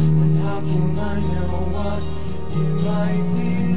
And how can I know what it might be?